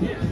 Yeah.